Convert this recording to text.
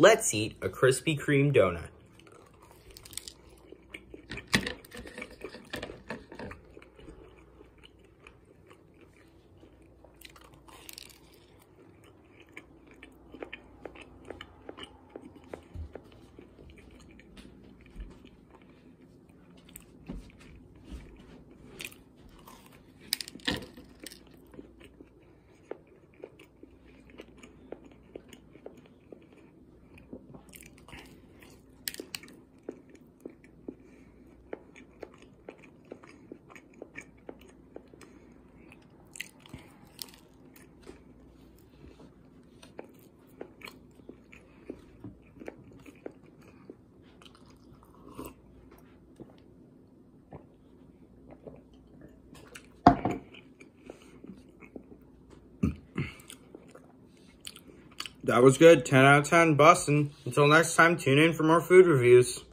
let's eat a Krispy Kreme donut. That was good. 10 out of 10. Bussin'. Until next time, tune in for more food reviews.